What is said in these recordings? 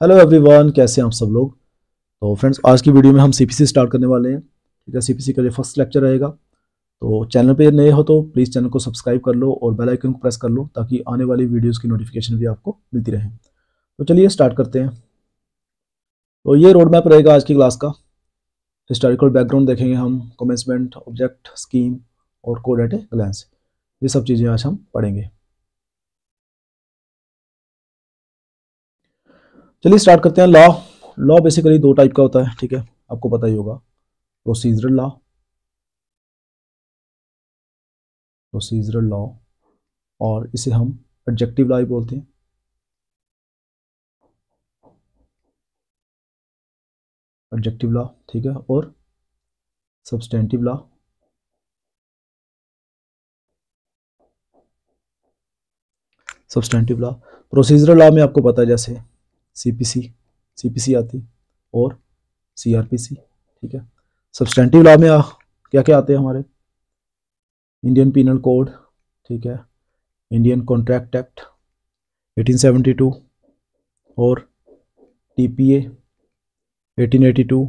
Hello everyone कैसे हैं आप सब लोग? तो फ्रेंड्स आज की वीडियो में हम सीपीसी स्टार्ट करने वाले हैं, ठीक है? सीपीसी का जो फ़र्स्ट लेक्चर रहेगा तो चैनल पे नए हो तो प्लीज़ चैनल को सब्सक्राइब कर लो और बेल आइकन को प्रेस कर लो, ताकि आने वाली वीडियोस की नोटिफिकेशन भी आपको मिलती रहे। तो चलिए स्टार्ट करते हैं। तो ये रोड मैप रहेगा आज की क्लास का। हिस्टोरिकल बैकग्राउंड देखेंगे हम कमेंसमेंट ऑब्जेक्ट स्कीम और कोड एट ए ग्लैंस ये सब चीज़ें आज हम पढ़ेंगे। चलिए स्टार्ट करते हैं। लॉ लॉ बेसिकली दो टाइप का होता है, ठीक है? आपको पता ही होगा। प्रोसीजरल लॉ प्रोसीजरल लॉ और इसे हम एडजेक्टिव लॉ बोलते हैं। एडजेक्टिव लॉ ठीक है? और substantive law substantive law procedural law में आपको पता है जैसे सीपीसी सीपीसी आती और सीआरपीसी ठीक है? सब्सटेंटिव लॉ में आ, क्या क्या आते हैं हमारे? इंडियन पीनल कोड ठीक है? इंडियन कॉन्ट्रैक्ट एक्ट 1872 और TPA 1882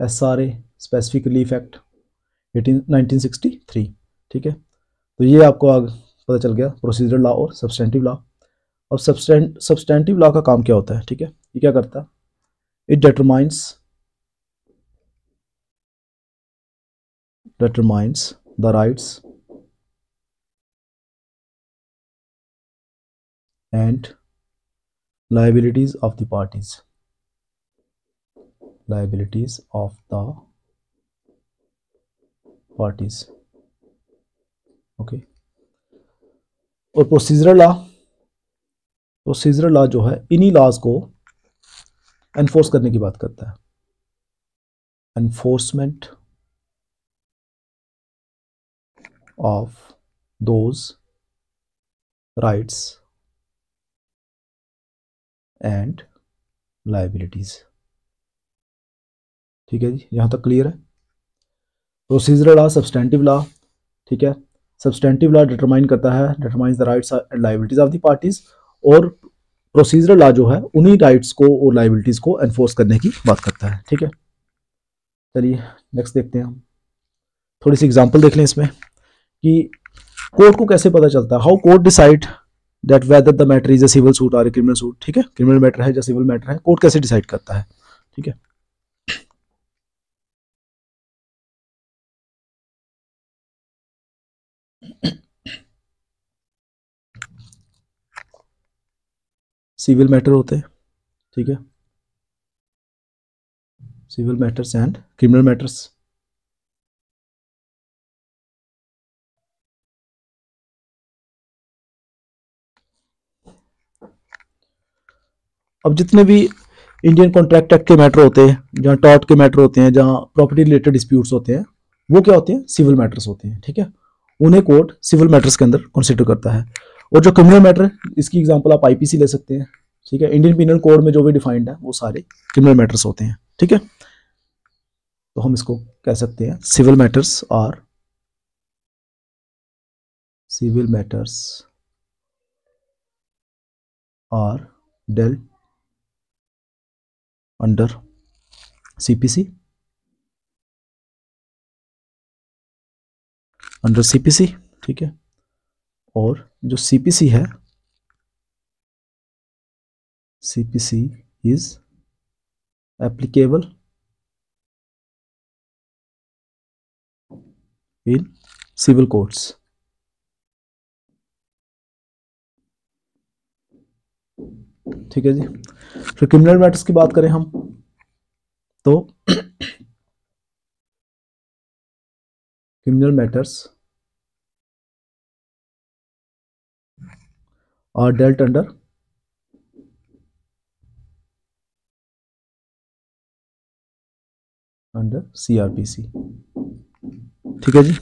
SRA specific relief act 1963 ठीक है? तो ये आपको आग पता चल गया प्रोसीजर लॉ और सब्सटेंटिव लॉ अब सब्सटेंटिव लॉ का काम क्या होता है? ठीक है? ये क्या करता है? It determines determines the rights and liabilities of the parties. Liabilities of the parties. Okay. और प्रोसीजरल लॉ प्रोसीजरल लॉ जो है, इन्हीं लॉज को एनफोर्स करने की बात करता है। Enforcement of those rights and liabilities ठीक है जी, यहाँ तक क्लियर है? प्रोसीजरल लॉ सब्सटेंटिव लॉ ठीक है? सब्सटेंटिव लॉ डिटरमाइन करता है determines the rights and liabilities of the parties और प्रोसीजरल लॉ जो है, उन्हीं राइट्स को और लाइबिलिटीज को एनफोर्स करने की बात करता है, ठीक है? चलिए नेक्स्ट देखते हैं हम। थोड़ी सी एग्जांपल देख लें इसमें कि कोर्ट को कैसे पता चलता है? How court decide that whether the matter is a civil suit और क्रिमिनल सूट ठीक है? क्रिमिनल मैटर है या सिविल मैटर है कोर्ट कैसे डिसाइड करता है, ठीक है? सिविल मैटर होते हैं, ठीक है? Civil matters and criminal matters. अब जितने भी इंडियन कॉन्ट्रैक्ट एक्ट के मैटर होते हैं, जहाँ टॉट के मैटर होते हैं, जहाँ प्रॉपर्टी रिलेटेड डिस्प्यूट्स होते हैं, वो क्या होते हैं? सिविल मैटर्स होते हैं, ठीक है? उन्हें कोर्ट सिविल मैटर्स के अंदर कंसिडर करता है। और जो क्रिमिनल मैटर है, इसकी एग्ज़ाम्पल आप आईपीसी ले सकते हैं, ठीक है? इंडियन पिनल कोड में जो भी डिफाइंड है, वो सारे क्रिमिनल मैटर्स होते हैं, ठीक है? तो हम इसको कह सकते हैं civil matters are civil matters are dealt under CPC under CPC ठीक है? और जो सीपीसी है CPC is applicable in civil courts ठीक है जी। फिर क्रिमिनल मैटर्स की बात करें हम तो criminal matters are dealt under under CRPC ठीक है जी?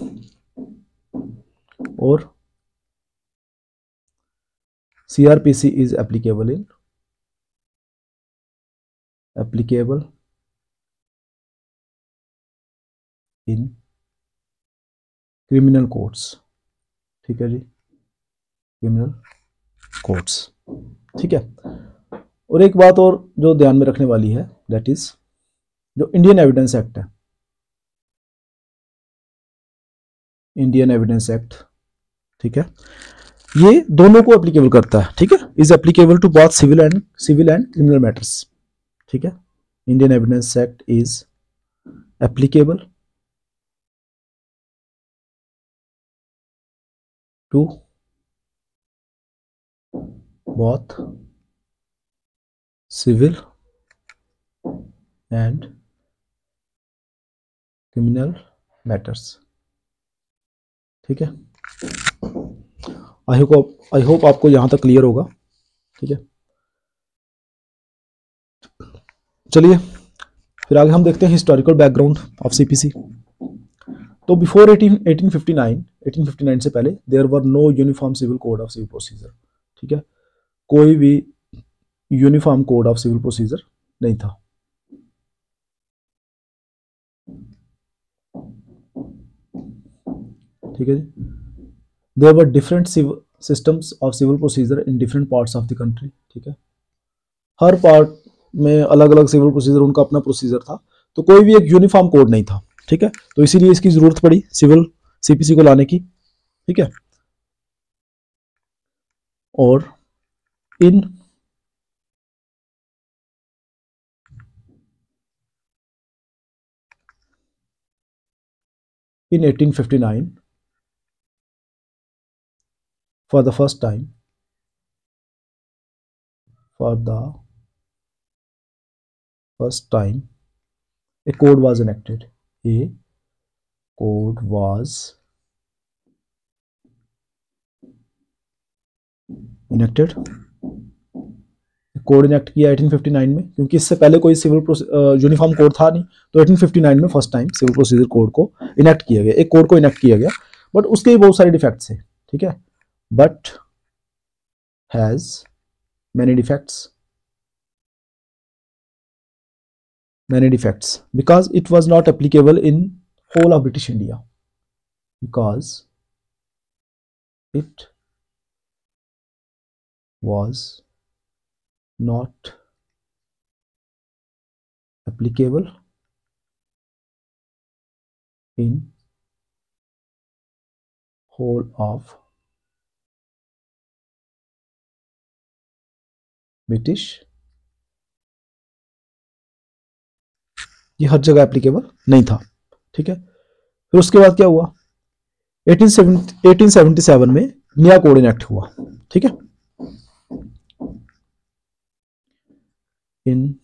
और CRPC is applicable in applicable in criminal courts ठीक है जी? क्रिमिनल कोर्ट्स ठीक है? और एक बात और जो ध्यान में रखने वाली है दैट इज़ जो इंडियन एविडेंस एक्ट है। इंडियन एविडेंस एक्ट ठीक है? ये दोनों को एप्लीकेबल करता है, ठीक है? Is applicable to both civil and civil and criminal matters ठीक है? Indian evidence act is applicable to both civil and criminal matters. ठीक है? आई होप आई होप आपको यहाँ तक क्लियर होगा। ठीक है? चलिए, फिर आगे हम देखते हैं हिस्टोरिकल बैकग्राउंड ऑफ़ सीपीसी तो बिफोर 18 1859 1859 से पहले there were no uniform civil code of civil procedure ठीक है? कोई भी uniform code of civil procedure नहीं था। ठीक है जी? There were different systems of civil procedure in different parts of the country ठीक है? हर पार्ट में अलग अलग सिविल प्रोसीजर उनका अपना प्रोसीजर था। तो कोई भी एक यूनिफॉर्म कोड नहीं था, ठीक है? तो इसीलिए इसकी ज़रूरत पड़ी सिविल सीपीसी को लाने की, ठीक है? और in in 1859 for the first time for the first time a code was enacted. A code was enacted code enact किया 1859 में, क्योंकि इससे पहले कोई सिविल यूनिफॉर्म कोड था नहीं तो 1859 में first time civil procedure code को इनेक्ट किया गया, एक कोड को इनेक्ट किया गया बट उसके भी बहुत सारे डिफेक्ट्स है, ठीक है? But has many defects many defects because it was not applicable in whole of British India because it was not applicable in whole of British ये हर जगह एप्लीकेबल नहीं था, ठीक है? फिर उसके बाद क्या हुआ? 1877 में नया कोड इनेक्ट हुआ, ठीक है? In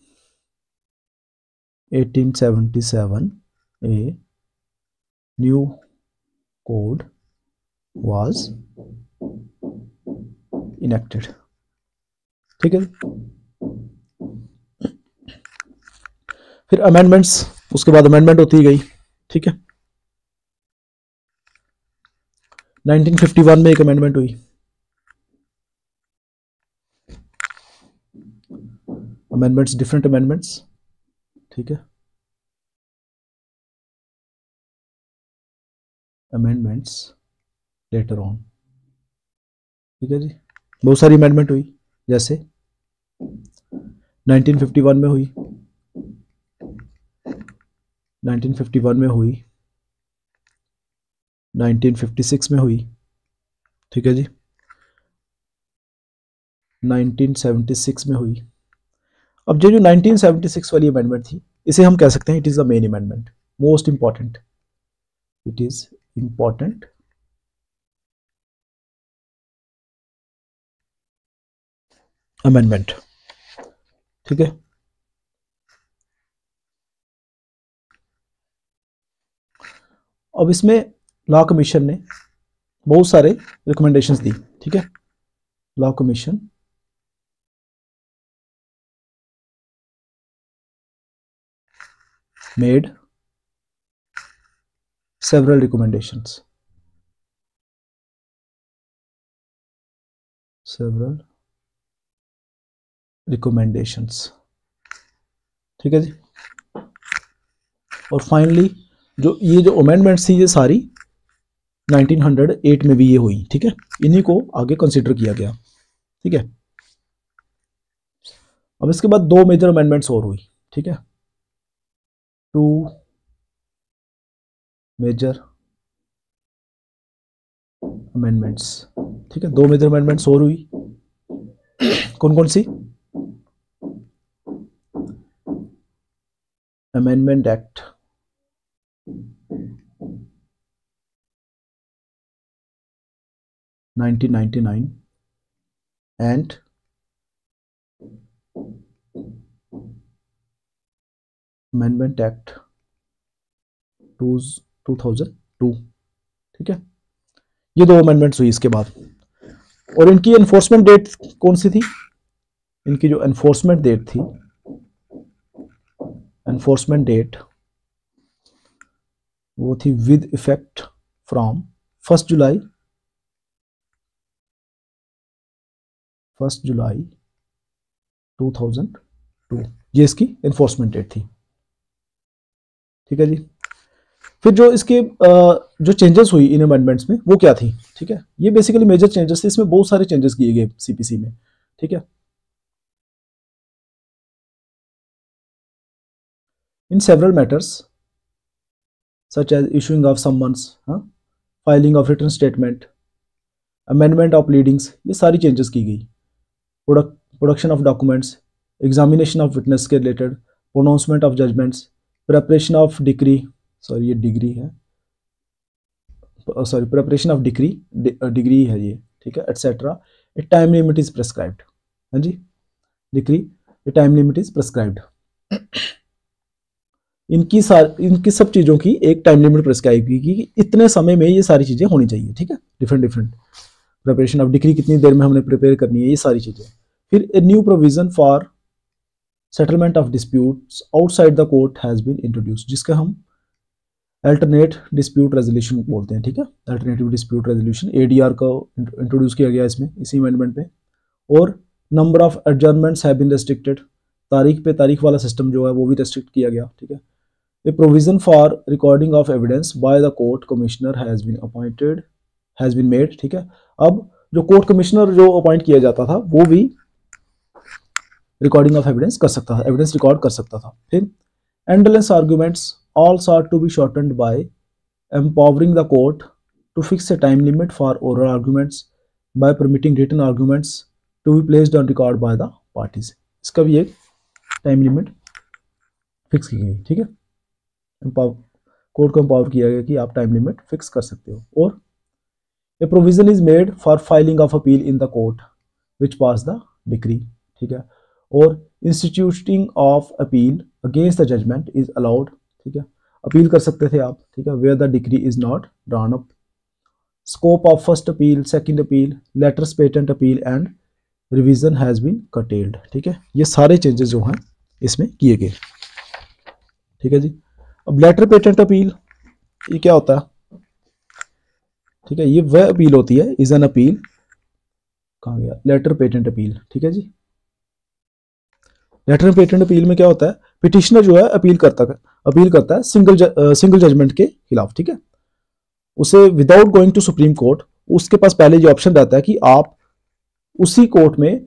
1877 a new code was enacted. ठीक है? फिर अमेंडमेंट्स उसके बाद अमेंडमेंट होती गई, ठीक है? 1951 में एक अमेंडमेंट हुई। अमेंडमेंट्स डिफरेंट अमेंडमेंट्स ठीक है? अमेंडमेंट्स लेटर ऑन ठीक है जी? बहुत सारी अमेंडमेंट हुई, जैसे 1951 में हुई 1951 में हुई 1956 में हुई, ठीक है जी? 1976 में हुई। अब जो जो 1976 वाली अमेंडमेंट थी, इसे हम कह सकते हैं it is the main amendment most important it is important amendment ठीक है? अब इसमें लॉ कमीशन ने बहुत सारे रिकमेंडेशंस दी, ठीक है? Law commission made several recommendations. Several recommendations. ठीक है जी और फाइनली जो ये जो अमेंडमेंट्स थी, ये सारी 1908 में भी ये हुई, ठीक है इन्हीं को आगे कंसिडर किया गया, ठीक है अब इसके बाद दो मेजर अमेंडमेंट्स और हुई, ठीक है टू मेजर अमेंडमेंट्स। ठीक है, दो मेजर अमेंडमेंट्स और हुई। कौन कौन सी? Amendment act. Nineteen ninety nine. And amendment act two two thousand two ठीक है? ये दो अमेंडमेंट्स हुई इसके बाद। और इनकी एनफोर्समेंट डेट कौन सी थी? इनकी जो एनफोर्समेंट डेट थी एनफोर्समेंट डेट वो थी with effect from first July first July 2002 ये इसकी एनफोर्समेंट डेट थी। ठीक है जी। फिर जो इसके जो चेंजेस हुई इन अमेंडमेंट्स में, वो क्या थी? ठीक है? ये बेसिकली मेजर चेंजेस थे। इसमें बहुत सारे चेंजेस किए गए सीपीसी में। ठीक है? In several matters such as issuing of summons filing of return statement amendment of pleadings ये सारी चेंजेस की गई। Production of documents examination of witness के related pronouncement of judgments preparation of decree sorry ये degree है। Sorry preparation of decree decree है ये, ठीक है etcetera a time limit is prescribed हाँ जी? Decree a time limit is prescribed इनकी सार, इनकी सब चीज़ों की एक टाइम लिमिट प्रेस्क्राइब की, कि इतने समय में ये सारी चीज़ें होनी चाहिए, ठीक है? Different different preparation of decree कितनी देर में हमने प्रिपेयर करनी है, ये सारी चीज़ें। फिर a new provision for settlement of disputes outside the court has been introduce जिसका हम अल्टरनेट डिस्प्यूट रेजोल्यूशन बोलते हैं, ठीक है? अल्टरनेटिव डिस्प्यूट रेजोल्यूशन एडीआर का इंट्रोड्यूस किया गया इसमें, इसी अमेंडमेंट पे। और number of adjournments have been restricted तारीख पे तारीख वाला सिस्टम जो है वो भी रेस्ट्रिक्ट किया गया, ठीक है? A provision for recording of evidence by the court commissioner has been appointed has been made ठीक है? अब जो कोर्ट कमिश्नर जो अपॉइंट किया जाता था, वो भी रिकॉर्डिंग ऑफ़ एविडेंस कर सकता था एविडेंस रिकॉर्ड कर सकता था फिर endless arguments all sought to be shortened by empowering the court to fix a time limit for oral arguments by permitting written arguments to be placed on record by the parties. इसका भी एक time limit fix की गई, ठीक है? Court को empower किया गया कि आप टाइम लिमिट फिक्स कर सकते हो। और a provision is made for filing of appeal in the court which pass the decree ठीक है? और instituting of appeal against the judgment is allowed ठीक है? अपील कर सकते थे आप, ठीक है? Where the decree is not drawn up scope of first appeal second appeal letters patent appeal and revision has been curtailed ठीक है? ये सारे चेंजेस जो हैं, इसमें किए गए। ठीक है जी? अब लेटर पेटेंट अपील ये क्या होता है? ठीक है, ये वह अपील होती है इज़ एन अपील कहा गया? लेटर पेटेंट अपील ठीक है जी? लेटर पेटेंट अपील में क्या होता है? पिटिशनर जो है, अपील करता है, अपील करता है सिंगल सिंगल जजमेंट के खिलाफ, ठीक है? उसे without going to supreme court उसके पास पहले ये ऑप्शन रहता है कि आप उसी कोर्ट में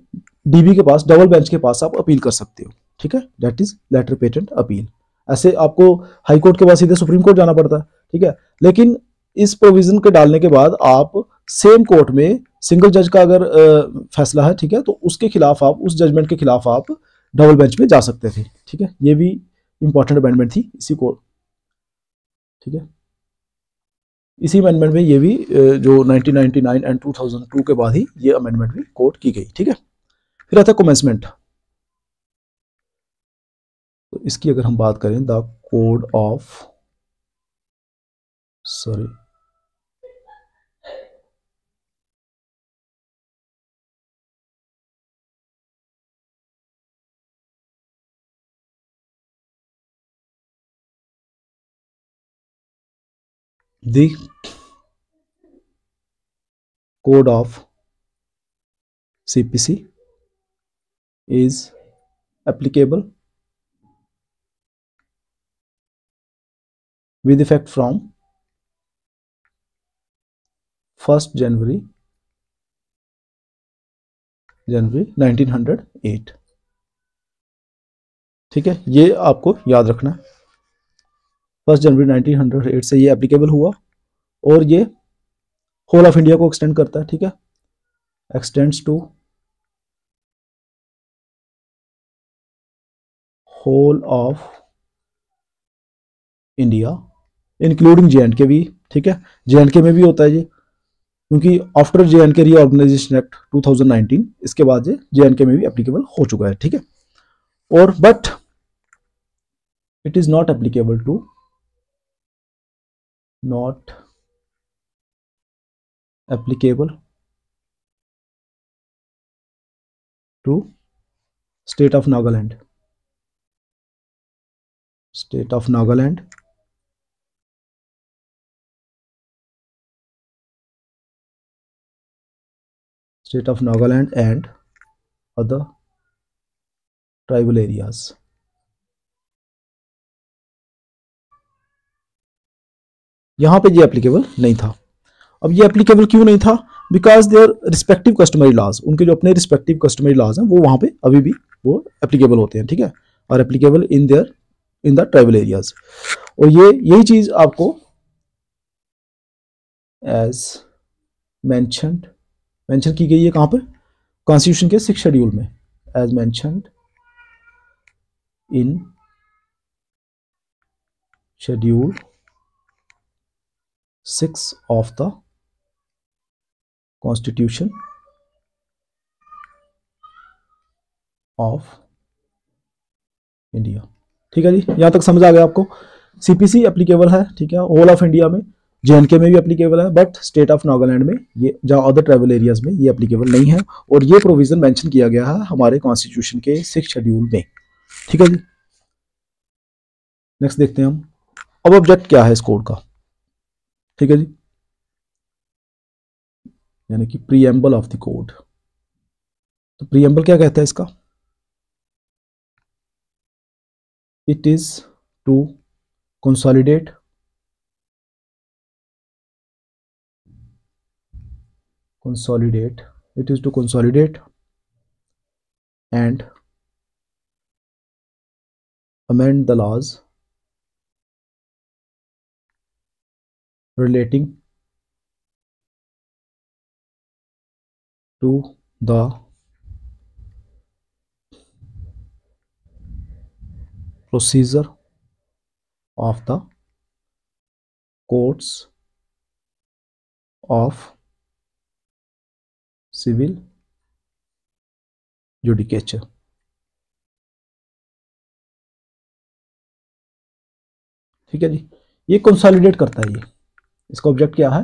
डीबी के पास डबल बेंच के पास आप अपील कर सकते हो, ठीक है? That is letter patent appeal ऐसे आपको हाई कोर्ट के पास सीधे सुप्रीम कोर्ट जाना पड़ता है, ठीक है? लेकिन इस प्रोविज़न के डालने के बाद आप सेम कोर्ट में सिंगल जज का अगर फैसला है, ठीक है? तो उसके खिलाफ आप, उस जजमेंट के खिलाफ आप डबल बेंच में जा सकते थे, ठीक है? ये भी इंपॉर्टेंट अमेंडमेंट थी, इसी को, ठीक है? इसी अमेंडमेंट में ये भी जो 1999 एंड 2002 के बाद ही ये अमेंडमेंट भी कोर्ट की गई, ठीक है? फिर आता है कमेंसमेंट तो इसकी अगर हम बात करें the code of sorry the code of CPC is applicable with effect from 1st January January 1908 ठीक है ये आपको याद रखना है first January nineteen hundred eight से ये एप्लीकेबल हुआ और ये होल ऑफ़ इंडिया को एक्सटेंड करता है, ठीक है? Extends to whole of India including J and K भी, ठीक है? जे एंड के में भी होता है ये, क्योंकि after J and K reorganisation act 2019 इसके बाद ये जे एंड के में भी एप्लीकेबल हो चुका है, ठीक है? और but it is not applicable to not applicable to state of Nagaland state of Nagaland state of Nagaland and other tribal areas यहाँ पे ये एप्लीकेबल नहीं था। अब ये एप्लीकेबल क्यों नहीं था? Because their respective customary laws उनके जो अपने रिस्पेक्टिव कस्टमरी लॉज हैं, वो वहाँ पे अभी भी वो एप्लीकेबल होते हैं, ठीक है? और applicable in their in the tribal areas और ये, यही चीज़ आपको एज मैंशनड मैंशन की गई है कहाँ पे? कॉन्स्टिट्यूशन के सिक्स शेड्यूल में। As mentioned in schedule six of the constitution of India ठीक है जी? यहाँ तक समझ आ गया आपको। सीपीसी एप्लीकेबल है, ठीक है? ऑल ऑफ़ इंडिया में जे में भी एप्लीकेबल है बट स्टेट ऑफ़ नागालैंड में, ये, जहाँ अदर ट्राइबल एरियाज़ में ये एप्लीकेबल नहीं है, और ये प्रोविज़न मेंशन किया गया है हमारे कॉन्स्टिट्यूशन के सिक्स शेड्यूल में। ठीक है जी? नेक्स्ट देखते हैं हम। अब ऑब्जेक्ट क्या है इस कोड का? ठीक है जी? यानी कि प्रीएम्बल ऑफ़ द कोड तो प्रीएम्बल क्या कहता है इसका? It is to consolidate consolidate. It is to consolidate and amend the laws relating to the procedure of the courts of civil judicature ठीक है जी ये कंसोलिडेट करता है ये इसका ऑब्जेक्ट क्या है?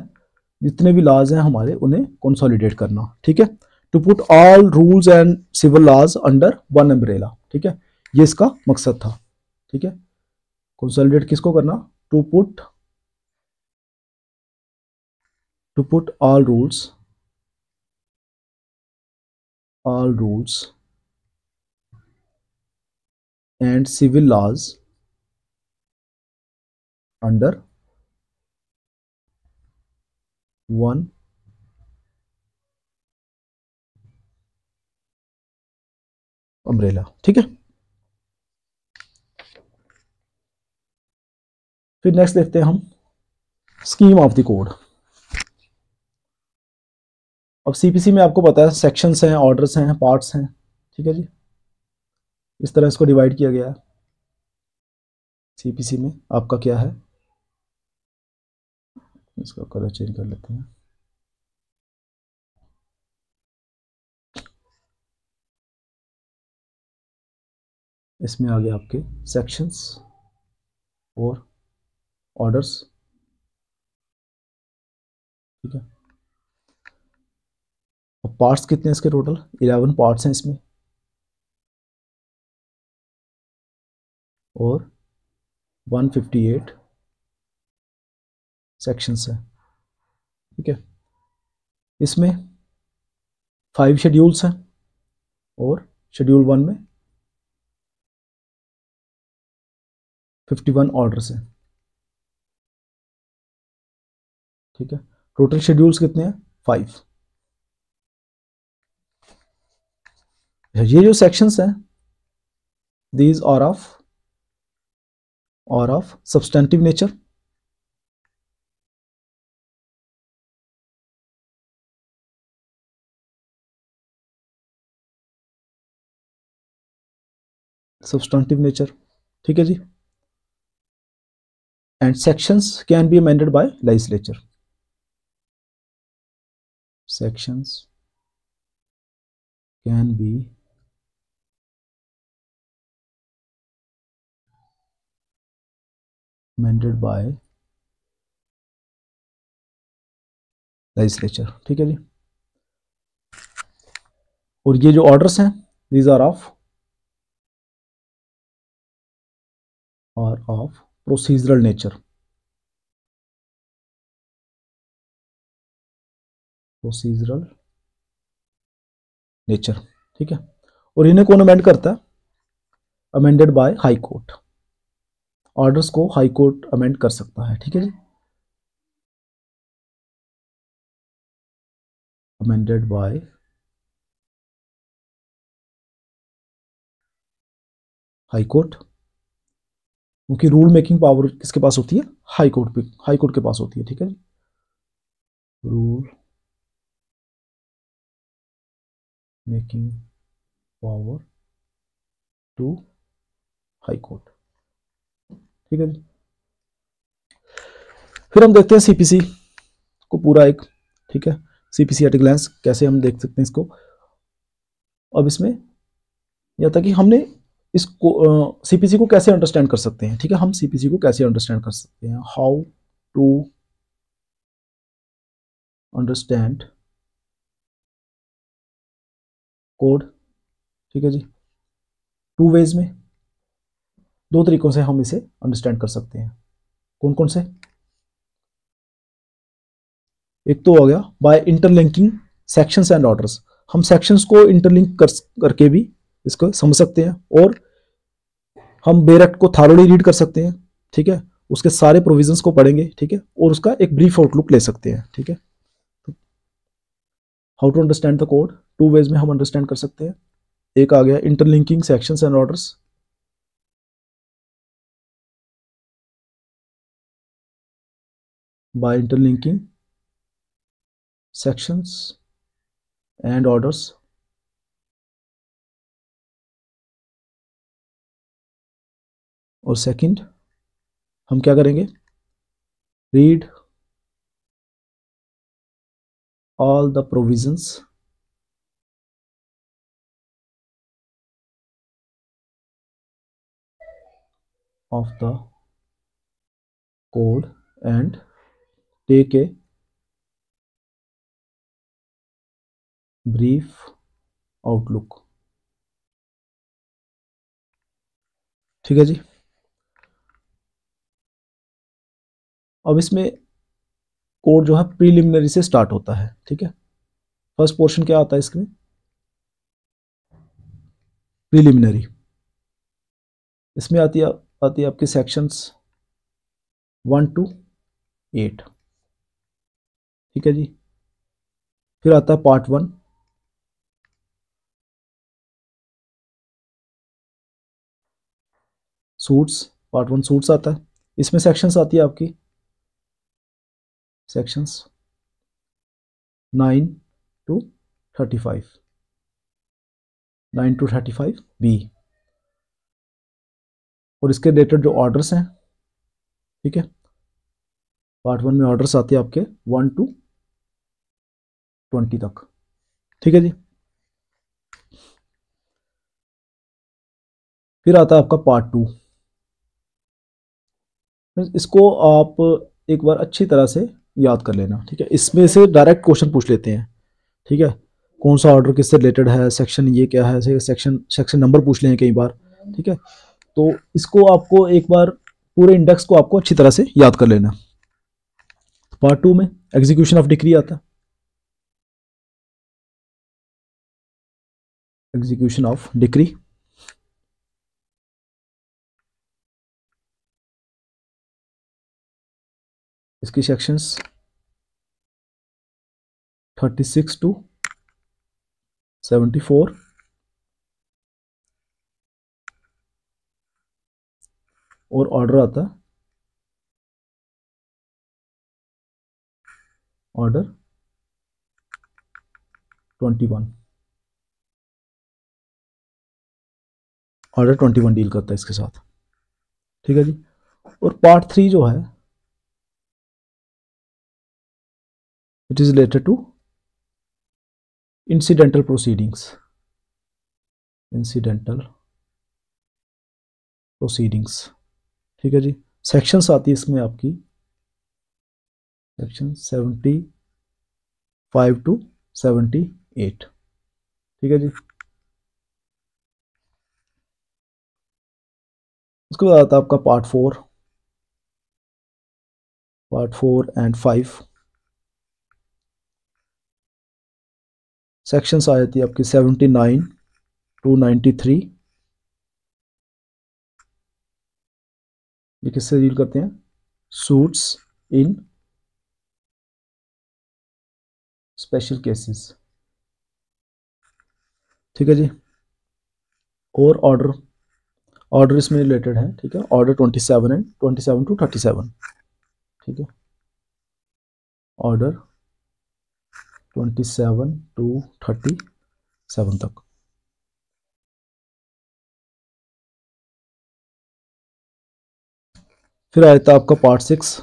जितने भी लॉज हैं हमारे, उन्हें कंसोलिडेट करना, ठीक है? To put all rules and civil laws under one umbrella ठीक है? ये इसका मकसद था, ठीक है? कंसोलिडेट किसको करना? To put to put all rules all rules and civil laws under one umbrella ठीक है? फिर नेक्स्ट देखते हैं हम स्कीम ऑफ़ द कोड अब सीपीसी में आपको पता है सेक्शंस हैं ऑर्डर्स हैं पार्ट्स हैं, ठीक है जी? इस तरह इसको डिवाइड किया गया है सीपीसी में आपका क्या है? इसका कलर चेंज कर लेते हैं। इसमें आ गया आपके सेक्शंस और ऑर्डर्स ठीक है। अब पार्ट्स कितने हैं इसके टोटल इलेवन पार्ट्स हैं इसमें। और वन फिफ्टी एट सेक्शंस है ठीक है? इसमें फाइव शेड्यूल्स हैं और शेड्यूल वन में फिफ्टी वन ऑर्डर्स हैं। ठीक है? टोटल शेड्यूल्स कितने हैं? फाइव ये जो सेक्शंस हैं, these are of or of substantive nature substantive nature ठीक है जी? And sections can be amended by legislature sections can be amended by legislature ठीक है जी? और ये जो ऑर्डर्स हैं दीज आर ऑफ़ और of procedural nature procedural nature ठीक है? और इन्हें कौन अमेंड करता है? Amended by high court orders को हाई कोर्ट अमेंड कर सकता है। ठीक है जी? अमेंडेड बाय हाई कोर्ट क्योंकि रूल मेकिंग पावर किसके पास होती है? हाई कोर्ट पे हाई कोर्ट के पास होती है, ठीक है जी? Rule making power to high court ठीक है जी? फिर हम देखते हैं सीपीसी को पूरा एक, ठीक है? सीपीसी एट ग्लैंस कैसे हम देख सकते हैं इसको? अब इसमें, यह था कि हमने इसको सीपीसी को कैसे अंडरस्टैंड कर सकते हैं? ठीक है, हम सीपीसी को कैसे अंडरस्टैंड कर सकते हैं? हाउ टू अंडरस्टैंड कोड ठीक है जी। टू वेज में। दो तरीकों से हम इसे अंडरस्टैंड कर सकते हैं। कौन कौन से? एक तो हो गया by interlinking sections and orders हम सेक्शंस को इंटरलिंक कर, करके भी इसको समझ सकते हैं और हम बेरेक्ट को थारोली रीड कर सकते हैं, ठीक है? उसके सारे प्रोविजंस को पढ़ेंगे, ठीक है? और उसका एक ब्रीफ आउटलुक ले सकते हैं, ठीक है? How to understand the code two ways में हम अंडरस्टैंड कर सकते हैं। एक आ गया interlinking sections and orders by interlinking sections and orders और सेकंड हम क्या करेंगे? Read all the provisions of the code and take a brief outlook ठीक है जी? अब इसमें कोड जो है प्रीलिमिनरी से स्टार्ट होता है, ठीक है? फ़र्स्ट पोर्शन क्या आता है इसमें? प्रीलिमिनरी इसमें आती है आती है आपके सेक्शंस वन टू एट ठीक है जी? फिर आता है part one suits part one suits आता है। इसमें सेक्शंस आती है आपकी to thirty five nine to thirty five B और इसके रिलेटेड जो ऑर्डर्स हैं, ठीक है? पार्ट वन में ऑर्डर्स आते हैं आपके वन टू ट्वेंटी तक। ठीक है जी? फिर आता है आपका पार्ट टू इसको आप एक बार अच्छी तरह से याद कर लेना, ठीक है? इसमें से डायरेक्ट क्वेश्चन पूछ लेते हैं, ठीक है? कौन सा ऑर्डर किससे रिलेटेड है? सेक्शन ये क्या है? सेक्शन सेक्शन नंबर पूछ लें कई बार, ठीक है? तो इसको आपको एक बार पूरे इंडेक्स को आपको अच्छी तरह से याद कर लेना। पार्ट टू में एग्जीक्यूशन ऑफ़ डिक्री आता है। एग्जीक्यूशन ऑफ़ डिक्री इसकी sections thirty six to seventy four और ऑर्डर आता order twenty one order twenty one deal करता है इसके साथ। ठीक है जी? और पार्ट थ्री जो है it is related to incidental proceedings incidental proceedings ठीक है जी? सेक्शंस आती है इसमें आपकी। Section seventy five to seventy eight ठीक है जी? उसके बाद आता है आपका part four part four and five sections आ जाती है आपकी seventy nine to ninety three ये किससे डील करते हैं? सूट्स इन स्पेशल केसेस ठीक है जी? और ऑर्डर ऑर्डर इसमें रिलेटेड है, ठीक है? Order twenty seven and twenty seven to thirty seven ठीक है? Order twenty seven to thirty seven तक। फिर आया था आपका पार्ट सिक्स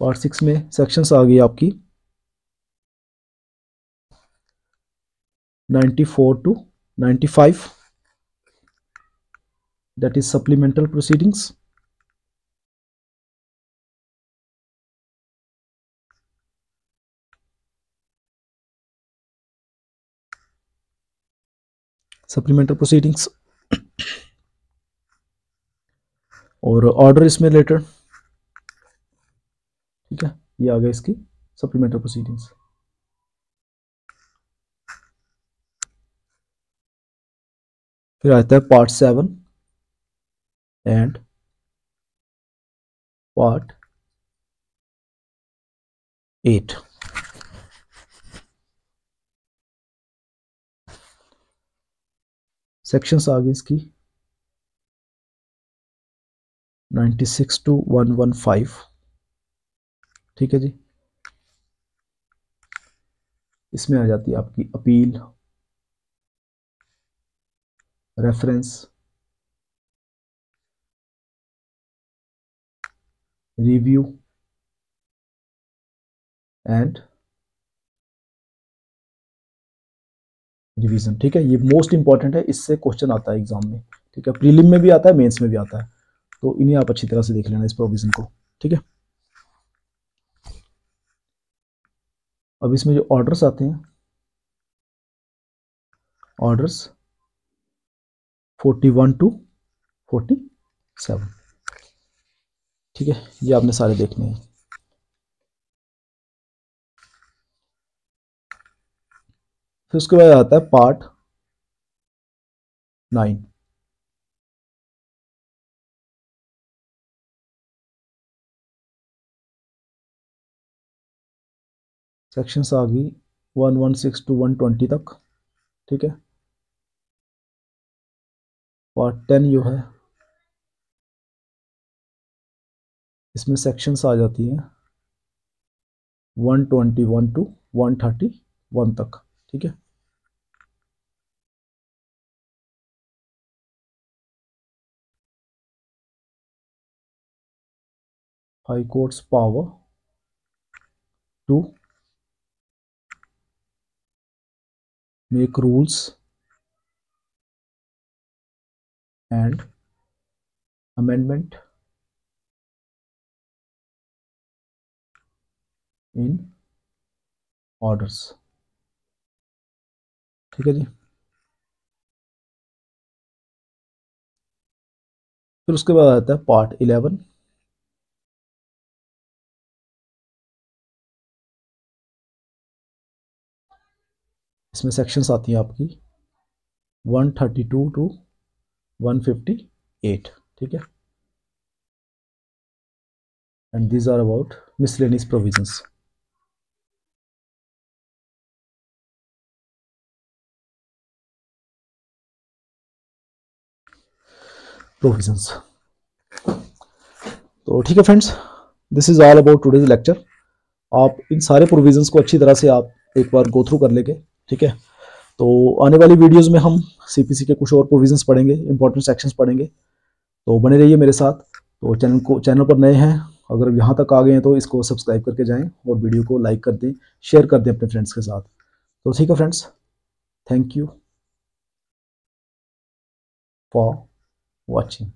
पार्ट सिक्स में सेक्शंस आ गई आपकी। 94 to 95 that is supplemental proceedings supplemental proceedings और ऑर्डर इसमें रिलेटेड ठीक है ये आ गया इसकी सप्लीमेंट्री प्रोसीडिंग्स फिर आता है part seven and part eight sections आ गई इसकी 96 टू 115 ठीक है जी? इसमें आ जाती है आपकी appeal reference review and revision ठीक है? ये मोस्ट इंपॉर्टेंट है, इससे क्वेश्चन आता है एग्ज़ाम में, ठीक है? प्रीलिम में भी आता है मेंस में भी आता है। तो इन्हें आप अच्छी तरह से देख लेना इस प्रोविज़न को, ठीक है? अब इसमें जो ऑर्डर्स आते हैं ऑर्डर्स 41 टू 47 ठीक है, ये आपने सारे देखने हैं। फिर उसके बाद आता है पार्ट नाइन सेक्शंस आ गई one one six to one twenty तक, ठीक है? पार्ट टेन जो है इसमें सेक्शंस आ जाती हैं। One twenty one to one thirty one तक, ठीक है? High courts power to make rules and amendment in orders. ठीक है जी। फिर उसके बाद आता है पार्ट इलेवन। इसमें सेक्शंस आती हैं आपकी 132 टू 158 ठीक है? And these are about miscellaneous provisions provisions तो ठीक है friends this is all about today's lecture आप इन सारे प्रोविजंस को अच्छी तरह से आप एक बार गो थ्रू कर लेंगे, ठीक है? तो आने वाली वीडियोस में हम सीपीसी के कुछ और प्रोविजंस पढ़ेंगे इंपॉर्टेंट सेक्शंस पढ़ेंगे। तो बने रहिए मेरे साथ। तो चैनल को चैनल पर नए हैं, अगर यहाँ तक आ गए हैं तो इसको सब्सक्राइब करके जाएँ और वीडियो को लाइक कर दें शेयर कर दें अपने फ्रेंड्स के साथ। तो ठीक है friends thank you for watching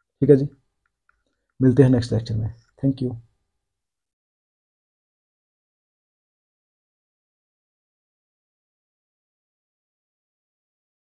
ठीक है जी? मिलते हैं नेक्स्ट लेक्चर में. Thank you